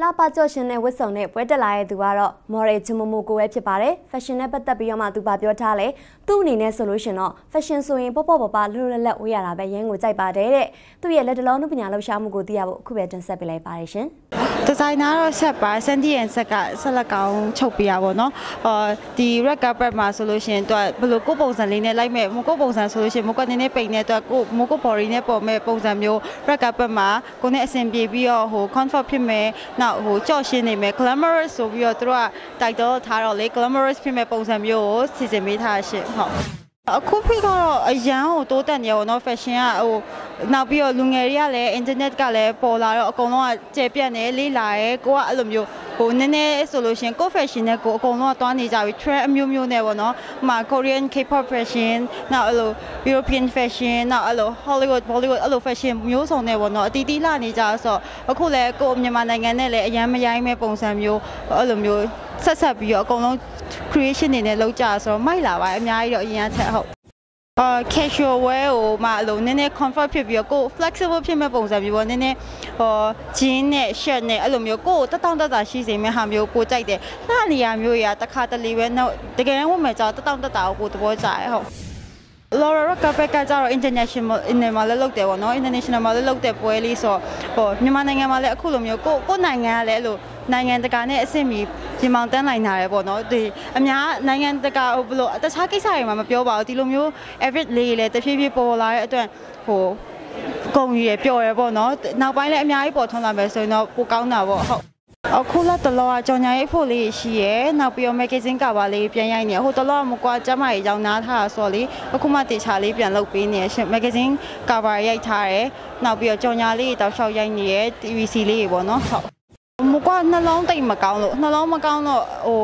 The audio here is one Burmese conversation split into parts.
လှပကြော့ရှင်နဲ့ဝတ်စုံနဲ့ပွဲတက်လာတဲ့သူကတော့မော်ရီဂျမမိုကိုပဲဖြစ်ပါတယ်ဖက်ရှင်နဲ့ပတ်သက်ပြီးတော့မှသူပါပြောထားလဲသူ့အနေနဲ့ဆိုလို့ရှင်တော့ဖက်ရှင်ဆိုရင်ပေါ့ပေါ့ပပလွတ်လွတ်လပ်ဝေးရတာပဲရန်ကိုကြိုက်ပါတယ်တဲ့သူ့ရဲ့လက်တလုံးနှုပညာလှူရှာမှုကိုသိရဖို့အခုပဲတင်ဆက်ပေးလိုက်ပါတယ်ရှင် ဒီဇိုင်နာတော့ဆက်ပါစန်တီယန်ဆက်ကဆက်လက်ကောင်းချုပ်ပြရပါတော့ဟောဒီ red carpet မှာဆိုလို့ရှင်သူကဘယ်လိုကိုပုံစံလေးနဲ့လိုက်မဲ့မကိုပုံစံဆိုလို့ရှင်မကိုနေနေပိန်နဲ့သူကကိုမကို body နဲ့ပေါ်မဲ့ပုံစံမျိုး red carpet မှာကိုနဲ့အဆင်ပြေပြီးတော့ဟို comfort ဖြစ်မယ်နောက်ဟိုကြော့ရှင်းနေမယ် glamorous ဆိုပြီးတော့သူတို့ကတိုက်တော့ထားတော့လေ glamorous ဖြစ်မဲ့ပုံစံမျိုးကိုစီစဉ်ပေးထားရှင့်ဟုတ် အခုဖေကတော့အရန်ကိုတိုးတက်နေရောနော် fashion ကဟိုနောက်ပြီးတော့လူငယ်တွေကလည်း internet ကလည်းပေါ်လာတော့အကုန်လုံးကကျယ်ပြန့်နေလေးလာရဲကိုကအဲ့လိုမျိုးဟိုနည်းနည်းဆိုလို့ရှင်ကို fashion နဲ့ကိုအကုန်လုံးကတွားနေကြပြီ trend အမျိုးမျိုးနဲ့ပေါ့နော်ဟိုမှာ Korean K-pop fashion နောက်အဲ့လို European fashion နောက်အဲ့လို Hollywood Bollywood အဲ့လို fashion မျိုးစုံနဲ့ပေါ့နော်အတီးတီးလာနေကြဆိုတော့အခုလည်းကိုမြန်မာနိုင်ငံနဲ့လည်းအရန်မရိုင်းမဲ့ပုံစံမျိုးအဲ့လိုမျိုးဆက်ဆက်ပြီးတော့အကုန်လုံး creation တွေနဲ့လောက်ကြဆိုတော့မိုက်လာပါအများကြီးတော့အရင်အချက်ဟုတ်အာ casual wear ကိုမှအလိုနည်းနည်း comfort ဖြစ်ပြီးတော့ကို flexible ဖြစ်မဲ့ပုံစံမျိုးပေါ့နည်းနည်းဟော jean နဲ့ shirt နဲ့အဲ့လိုမျိုးကိုတတောင့်တတရှိစေမဲ့ဟာမျိုးကိုကြိုက်တယ်လှနေရမျိုးရတခါတလေပဲတော့တကယ်ဝတ်မယ်ကြောက်တတောင့်တတကိုကိုသဘောကျရဟုတ် Laura Carpet ကကြတော့ international မှာလည်းလုပ်တယ်ပေါ့နော် international မှာလည်းလုပ်တဲ့ပွဲလေးဆိုဟိုမြန်မာနိုင်ငံမှာလည်းအခုလိုမျိုးကိုကိုနိုင်ငံကလည်းအဲ့လိုနိုင်ငံတကာနဲ့အဆင့်မီ ပြင်မောင်တန်းနိုင်တာရယ်ပေါ့နော်ဒီအများနိုင်ငံတကာဟိုဘလို့တခြားကိစ္စတွေမှာမပြောပါဘူးဒီလိုမျိုး average လေးလည်းတဖြည်းဖြည်းပေါ်လာတဲ့အတွက်ဟိုကုံရယ်ပျော်ရယ်ပေါ့နော်နောက်ပိုင်းလည်းအများကြီးပေါ်ထွန်းလာမယ်ဆိုရင်တော့ပိုကောင်းတာပေါ့ဟုတ်အခုလာတလောကကြောင်ညာရေးဖို့လေးရှိရယ်နောက်ပြီးတော့ magazine cover လေးပြန်ရိုက်နေဟိုတလောကမကွာကျမကြီးကြောင်နားထားတာဆိုတော့လေအခုမှတေချာလေးပြန်လုပ်ပေးနေရှင် magazine cover ရိုက်ထားတယ်နောက်ပြီးတော့ကြောင်ညာလေးတောက်လျှောက်ရိုက်နေရယ် TVC လေးတွေပေါ့နော်ဟုတ်မ ကွာနှလုံးတိတ်မကောင်းလို့နှလုံးမကောင်းတော့ဟို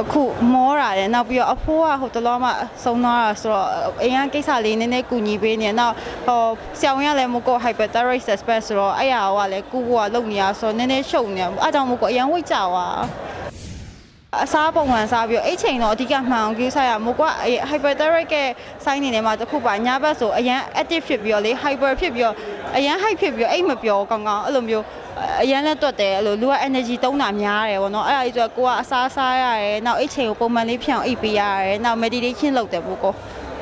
အခုမောတာတယ်နောက်ပြီးတော့အဖိုးကဟိုတလောမှစုံသွားတာဆိုတော့အိမ်ကကိစ္စလေးနည်းနည်းကူညီပေးနေနောက်ဟိုဆရာဝန်ကလည်းမကို hyperthyroid suspect ဆိုတော့အဲ့ဟာကလည်းကုဖို့ကလုပ်နေရဆိုတော့နည်းနည်းရှုပ်နေအဲ့ကြောင့်မကိုအရန်ဝိတ်ကြသွားအစားပုံမှန်စားပြီးတော့အဲ့ချိန်တော့အဓိကမှန်အောင်ကြည့်ဆိုင်ရမို့ကွာ hyperthyroid ကစိုင်းနေတယ်မှာတခုပါညဘက်ဆိုအရန် active ဖြစ်ပြီးတော့လေ hyper ဖြစ်ပြီးတော့အရန် high ဖြစ်ပြီးတော့အိတ်မပြောကောင်းကောင်းအဲ့လိုမျိုး အရန်လက်တွက်တယ်အဲ့လိုလူက energy တုံးတာများတယ်ဗောနော်အဲ့ဒါကြီးဆိုကိုကအစားစားရတယ်နောက်အိတ်ချိန်ကိုပုံမှန်လေးဖြောင်းအိတ်ပေးရတယ်နောက် meditation လုပ်တယ်ပို့ကော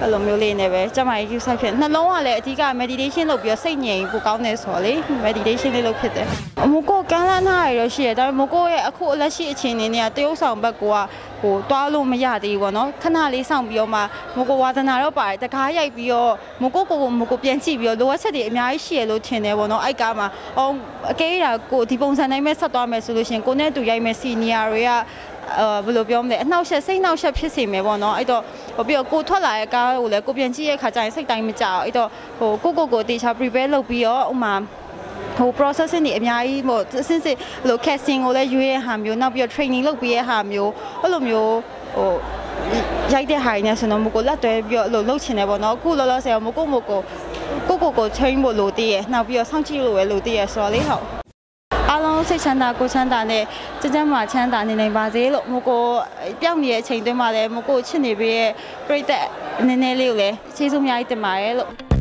အဲ့လိုမျိုးလေးနဲ့ပဲကျမကြီး use ဖြစ်နှလုံးကလည်းအဓိက meditation လုပ်ပြီးတော့စိတ်ငြိမ်ပိုကောင်းတယ်ဆိုတော့လေ meditation လေးလုပ်ဖြစ်တယ်အမကိုကန်းလန်းထားရတော့ရှိရဒါပေမဲ့မကိုရဲ့အခုအလက်ရှိအခြေအနေနဲ့တရုတ်ဆောင်ဘက်ကဟိုတွားလို့မရသေးဘူးပေါ့နော်ခဏလေးစောင့်ပြီးတော့မှမကိုဝါသနာတော့ပါတယ်တကားရိုက်ပြီးတော့မကိုကိုကိုမကိုပြန်ကြည့်ပြီးတော့လိုအပ်ချက်တွေအများကြီးရှိရလို့ထင်တယ်ပေါ့နော်အဲ့ကားမှာအော်အကဲတာကိုဒီပုံစံတိုင်းပဲဆက်သွားမယ်ဆိုလို့ရှင်ကိုနဲ့တူရိုက်မယ်စီနီယာတွေကအာ ဘယ်လိုပြောမလဲအနှောက်ယှက်စိတ်နှောက်ယှက်ဖြစ်စေမယ်ပေါ့နော်အဲ့တော့ဟိုပြီးတော့ကိုထွက်လာတဲ့ကားကိုလည်းကိုပြန်ကြည့်ရဲ့ခါကျရင်စိတ်တိုင်းမကြောက်အဲ့တော့ဟိုကိုကိုကိုတေချာ prepare လုပ်ပြီးတော့ဥမာဟို processing တွေအများကြီးဟိုစင်စစ်ဟို casting ကိုလည်းရွေးရဟာမျိုးနောက်ပြီးတော့ training လုပ်ပြီးရဟာမျိုးအဲ့လိုမျိုးဟိုရိုက်တဲ့ဟာနေဆိုတော့မကိုလက်တွဲပြီးတော့လှုပ်ချင်တယ်ပေါ့နော်အခုလောလောဆယ်မကိုမကိုကိုကိုကို train ဖို့လိုသေးရနောက်ပြီးတော့စောင့်ကြည့်လို့ပဲလိုသေးရဆိုတော့လေဟုတ်အား လုံးစိတ်ချမ်းသာကိုချမ်းသာနဲ့ကြကြမ်းမှချမ်းသာနေနိုင်ပါစေလို့မကိုပြောင်းနေတဲ့အချိန်တွင်းမှာလည်းမကိုချစ်နေပေးရဲ့ပြိသက်နည်းနည်းလေးကိုလည်းကျေးဇူးအများကြီးတင်ပါတယ်လို့